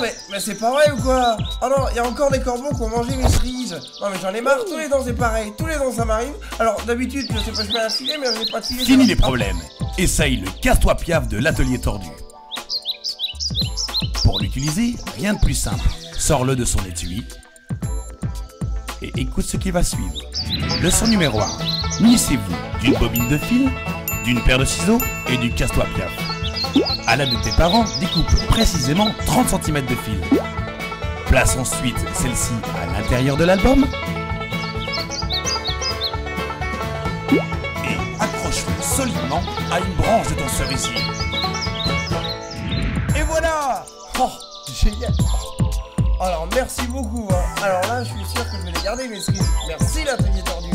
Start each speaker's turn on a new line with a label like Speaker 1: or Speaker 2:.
Speaker 1: mais, mais c'est pas vrai ou quoi? Oh non, il y a encore des corbeaux qui ont mangé mes cerises. Non mais j'en ai marre, tous les ans c'est pareil, tous les ans ça m'arrive. Alors d'habitude, je sais pas, je mets un filet, mais j'ai pas de filet.
Speaker 2: Fini les problèmes. Essaye le casse-toi piaf de l'atelier tordu. Pour l'utiliser, rien de plus simple. Sors-le de son étui et écoute ce qui va suivre. Leçon numéro 1. Munissez-vous d'une bobine de fil, d'une paire de ciseaux et du casse-toi piaf. À l'aide de tes parents, découpe précisément 30 cm de fil. Place ensuite celle-ci à l'intérieur de l'album et accroche-le solidement à une branche de ton cerisier.
Speaker 1: Et voilà Oh, génial Alors merci beaucoup. Hein. Alors là, je suis sûr que je vais les garder mes cerises. Merci l'atelier tordu.